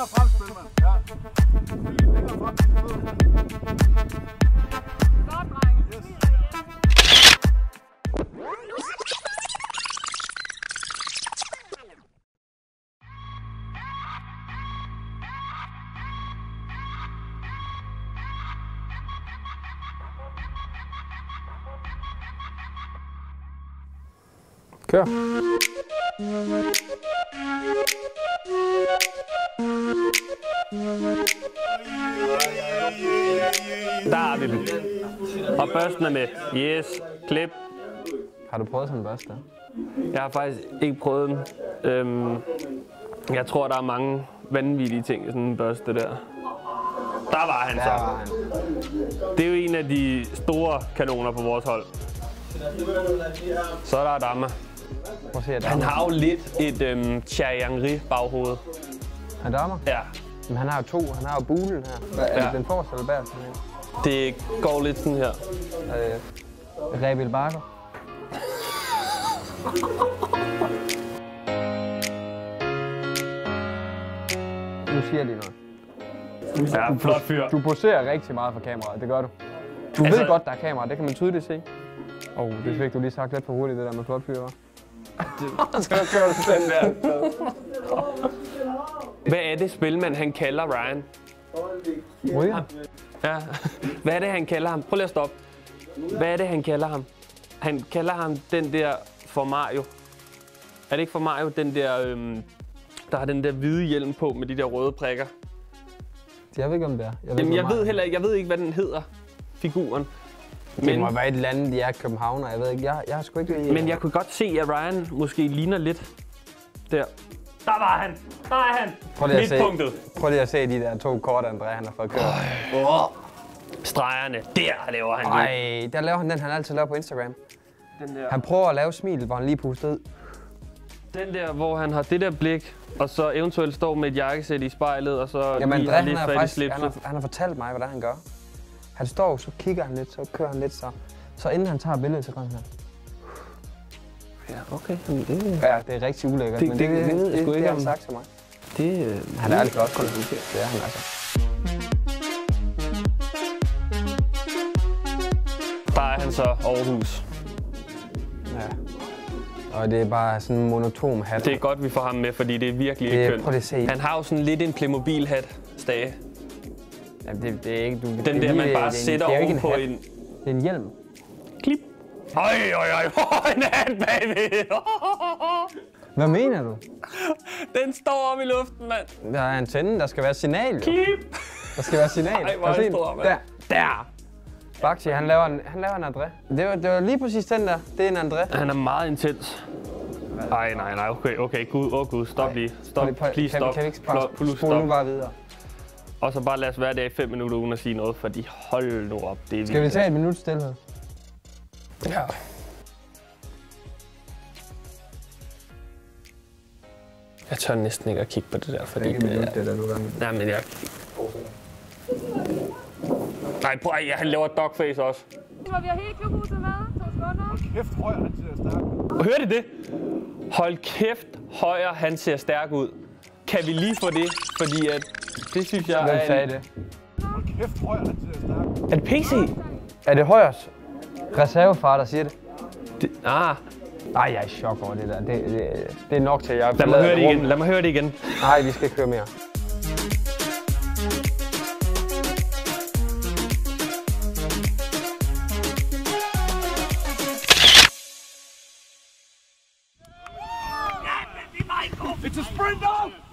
længere frem, Spilman. Ja. Lidt længere frem. Godt, drenge. Yes. Kør. Vi den. Og børsten er med. Yes. Klip. Har du prøvet sådan en børste? Jeg har faktisk ikke prøvet den. Øhm, jeg tror, der er mange vanvittige ting i sådan en børste der. Der var han Der så. var han. Det er jo en af de store kanoner på vores hold. Så er der Adama. Han har jo lidt et øhm, Thierry baghoved. Han damer. Ja, Men han har jo to. Han har jo bulen her. Hvad, er Ja. det den forreste eller bagerste? Det går lidt sådan her. Øh, Rebil Bakker. Nu siger de noget. Ja, flot fyr. Du poserer rigtig meget for kameraet, det gør du. Du Altså- ved godt, der er kamera, det kan man tydeligt se. Åh, oh, det fik du lige sagt lidt for hurtigt, det der med flot fyr, hva'? Så kører du den der. Hvad er det, spilmand han kalder Ryan? Ryger. Ja. Hvad er det, han kalder ham? Prøv lige at stoppe. Hvad er det, han kalder ham? Han kalder ham den der for Mario. Er det ikke for Mario, den der, øhm, der har den der hvide hjelm på med de der røde prikker? Jeg ved ikke, om det er. Jeg ved, Jamen, jeg ved heller ikke, jeg ved ikke, hvad den hedder, figuren. Det Men, må være et eller andet, de er Københavner. Jeg ved ikke, jeg, jeg har sgu ikke lige... men jeg kunne godt se, at Ryan måske ligner lidt der. Der var han! Der er han! Prøv lige at se. Midtpunktet. Prøv lige at se de der to kort, André, han har fået kørt. Stregerne. Der laver han det. Ej, der laver han den, han altid laver på Instagram. Den der. Han prøver at lave smil, hvor han lige puster ud. Den der, hvor han har det der blik, og så eventuelt står med et jakkesæt i spejlet, og så Jamen, lige André, har han lidt i faktisk, han, har, han har fortalt mig, hvordan han gør. Han står, så kigger han lidt, så kører han lidt, så, så inden han tager billedet, så går han her. Ja, okay. Jamen, det, Ja, det er rigtig ulækkert, Det- men det- det, det det, det, jeg det, det, ikke, har han sagt til mig. det, øh, Han er ærligt flot, det er han altså. Der er han så Aarhus. Ja. Og det er bare sådan en monotom hat. Det er godt, vi får ham med, fordi det er virkelig Det- ikke kønt. prøv lige at se. Han har jo sådan lidt en Playmobil-hat, Stage. Jamen, det, det er ikke... Du, Den det der, er man bare det er en- sætter det er jo ikke oven på hat. en Det er en hjelm. Øj, øj, øj, en hat bagved. Hvad mener du? Den står om i luften, mand. Der er antenne, der skal være signal. Jo. Klip. Der skal være signal. Ej, hvor Kan er det stor, mand. Der. Der. Baxi, han laver en, han laver en André. Det var, det var lige præcis den der. Det er en André. Han er meget intens. Ej, nej, nej, okay, okay, gud, åh oh, gud, stop lige. Stop, lige- please kan, stop. Kan vi ikke bare please spole nu bare videre? Og så bare lad os være der i fem minutter uden at sige noget, fordi hold nu op, det er Skal vi tage et minut stillhed? Ja. Jeg tør næsten ikke at kigge på det der, fordi det, er... det der, du gør. Nej, men jeg... Nej, prøv, ej, han laver dogface også. Hvor vi har hele klubhuset med. To sekunder. Kæft, Højer, han ser stærk ud. Hørte I det? Hold kæft, højre, han ser stærk ud. Kan vi lige få det? Fordi at, det synes jeg Hvem er... sagde en- det? Hold kæft, Højer, han ser stærk ud. Er det PC? Er det Højers reservefar, der siger det? Det, ah, Nej, jeg er i chok over det der. Det, det, det er nok til, at jeg lad mig høre det igen. Lad mig høre det igen. Nej, vi skal ikke høre mere. It's a sprint, dog!